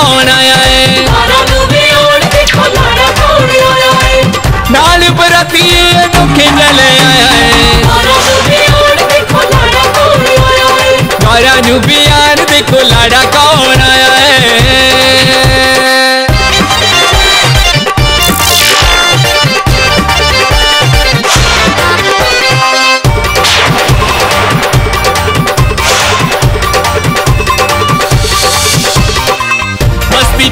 ਕੌਣ ਆਇਆ ਏ ਮਾਰਾ ਨੂੰ ਵੀ ਔੜ ਦੇਖੋ ਲਾੜਾ ਕੌਣ ਆਇਆ ਏ ਨਾਲ ਬਰਤੀਏ ਮੁਖੇ ਜਲ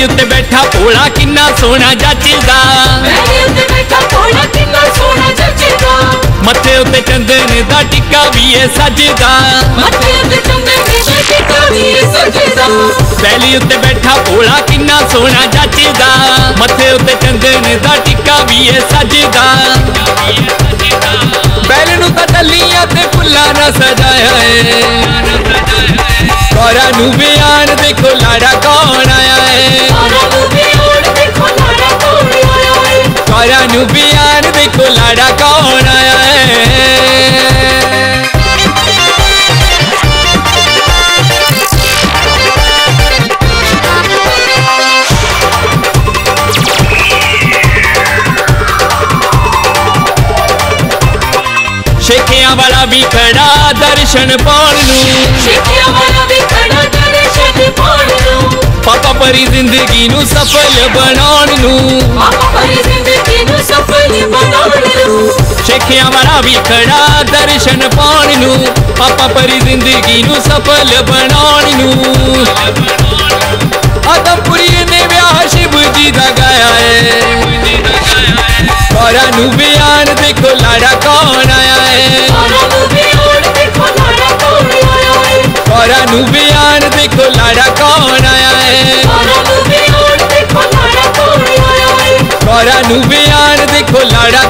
ਬੈਲੀ ਉੱਤੇ ਬੈਠਾ ਭੋਲਾ ਕਿੰਨਾ ਸੋਹਣਾ ਜੱਜਦਾ ਮੱਥੇ ਉੱਤੇ ਚੰਦਨ ਦਾ ਟਿੱਕਾ ਵੀ ਏ ਸੱਜਦਾ ਬੈਲੀ ਉੱਤੇ ਬੈਠਾ ਭੋਲਾ ਕਿੰਨਾ ਸੋਹਣਾ ਜੱਜਦਾ ਮੱਥੇ ਉੱਤੇ ਚੰਦਨ ਦਾ ਟਿੱਕਾ ਵੀ ਏ ਸੱਜਦਾ ਬੈਲ ਨੂੰ ਤਾਂ ਟੱਲੀਆਂ ਤੇ ਫੁੱਲਾਂ ਨਾਲ ਸਜਾਇਆ ਏ ਗੌਰਾਂ ਨੂੰ ਬਿਆਨ ਦੇਖੋ ਲਾੜਾ ਸ਼ੇਖਿਆਂ ਵਾਲਾ ਵੀ ਖੜਾ ਦਰਸ਼ਨ ਪਾਉਣ ਨੂੰ ਪਾਪਾ ਪਰੀ ਜ਼ਿੰਦਗੀ ਨੂੰ ਸਫਲ ਬਣਾਉਣ ਨੂੰ ਸ਼ੇਖਿਆਂ ਵਾਲਾ ਵੀ ਖੜਾ ਦਰਸ਼ਨ ਪਾਉਣ ਨੂੰ ਪਾਪਾ ਪਰੀ ਜ਼ਿੰਦਗੀ ਨੂੰ ਸਫਲ ਬਣਾਉਣ ਨੂੰ ਆਦਮਪੁਰੀ ਨੇ ਵਿਆਹ ਸ਼ਿਵ ਜੀ ਦਾ ਗਾਇਆ ਏ ਗੌਰਾਂ ਨੂੰ ਬਿਆਨ ਦੇਖੋ ਲਾੜਾ ਕੌਣ ਆਇਆ ਨੂੰ ਬਿਆਨ ਦੇਖੋ ਲਾੜਾ ਕੌਣ ਆਇਆ ਹੈ ਕੋਰਾ ਨੂੰ ਬਿਆਨ ਦੇਖੋ ਲਾੜਾ